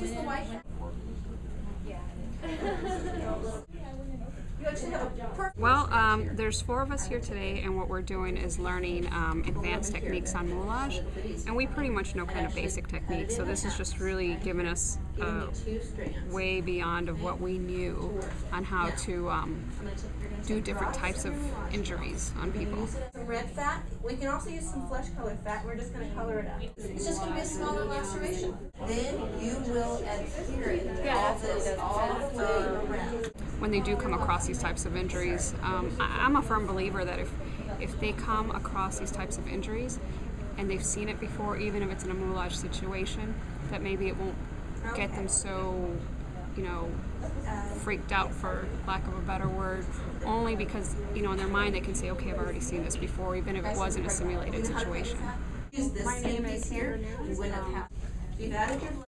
let's the white. You actually have a perfect. Well, um, there's four of us here today, and what we're doing is learning um, advanced techniques on moulage, and we pretty much know kind of basic techniques. So this is just really giving us uh, way beyond of what we knew on how to um, do different types of injuries on people. Some red fat. We can also use some flesh colored fat. We're just going to color it up. It's just going to be a smaller laceration. Then you will adhere all this all. When they do come across these types of injuries, um, I, I'm a firm believer that if if they come across these types of injuries and they've seen it before, even if it's in a moulage situation, that maybe it won't get them so, you know, freaked out for lack of a better word. Only because you know in their mind they can say, okay, I've already seen this before, even if it wasn't a simulated situation. This same piece here. You wouldn't have. We've added your